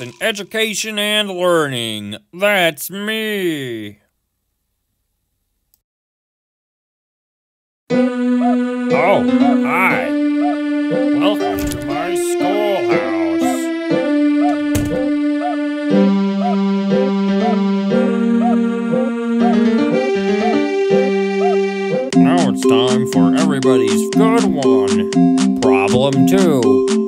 in education and learning. That's me. Oh, hi. Welcome to my schoolhouse. Now it's time for everybody's good one. Problem two.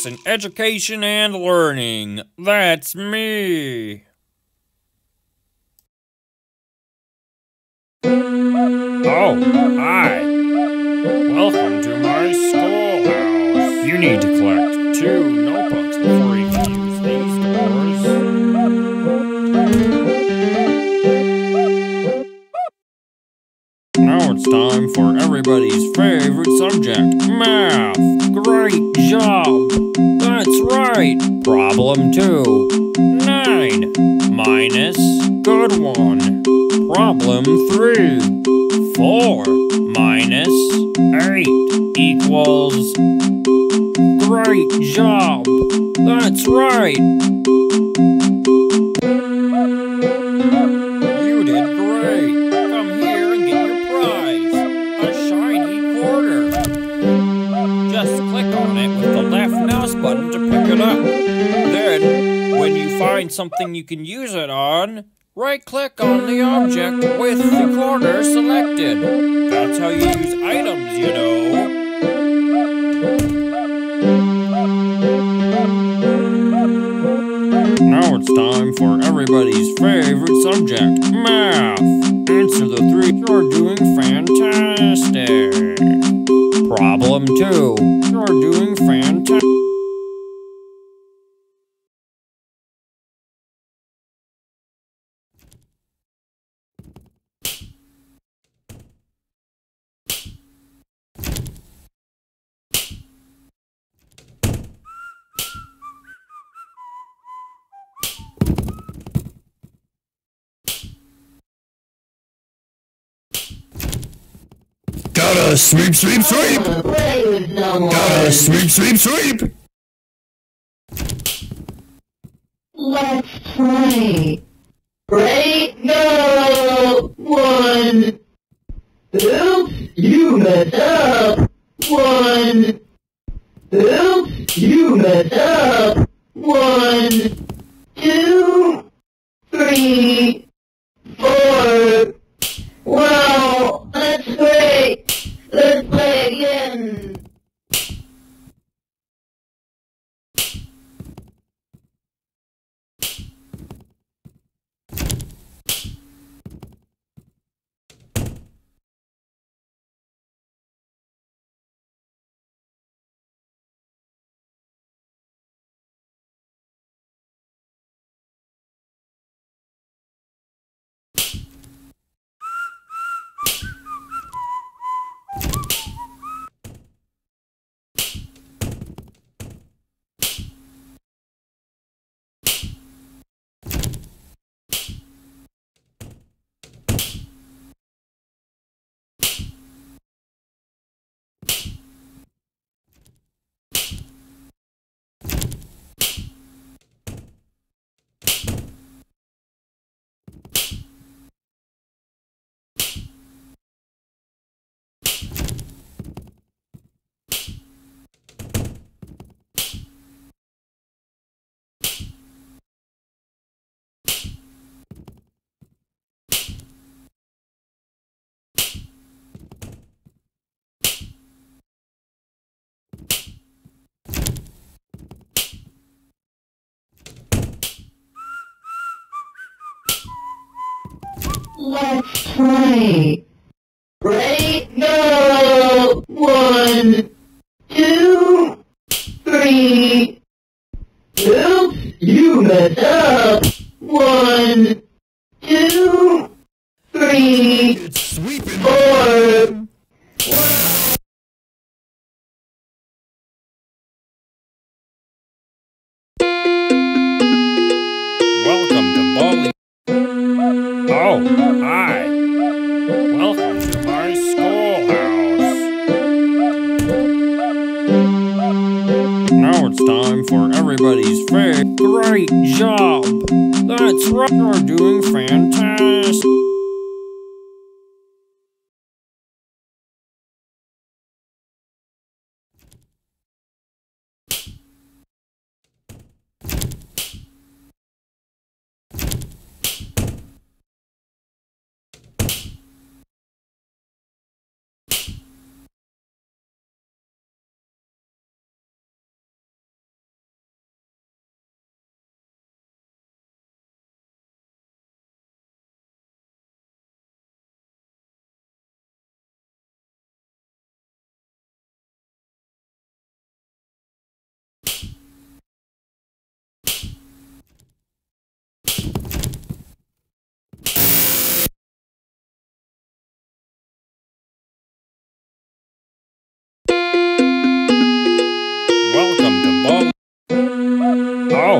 Baldi's in Education and Learning. That's me. Oh, hi. Welcome to my schoolhouse. You need to collect two it's time for everybody's favorite subject, math. Great job. That's right. Problem two. Nine minus good one. Problem three. Four minus eight equals. Great job. That's right. Button to pick it up. Then, when you find something you can use it on, right click on the object with the quarter selected. That's how you use items, you know. Now it's time for everybody's favorite subject, math. Answer the three. You're doing fantastic. Problem two. You're doing fantastic. Gotta sweep, sweep, sweep! No. Gotta sweep, sweep, sweep! Let's play. Ready, go! One. Oops, you messed up. One. Oops, you messed up. One, two, three, four. Wow, that's great. Let's play again. Let's play. Ready, go! One, Great job. That's right. You're doing fantastic.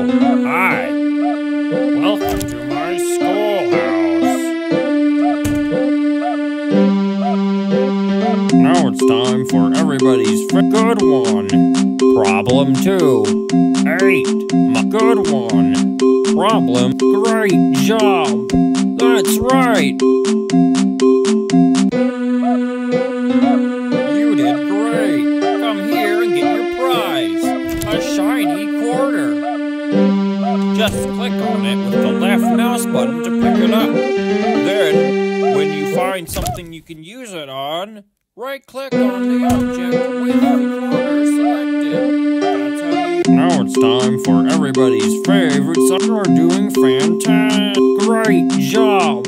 Oh, hi. Welcome to my schoolhouse. Now it's time for everybody's good one. Problem two. Eight. My good one. Problem. Great job. That's right. Click on it with the left mouse button to pick it up. Then, when you find something you can use it on, right click on the object with the. Now it's time for everybody's favorite. Some are doing fantastic. Great job.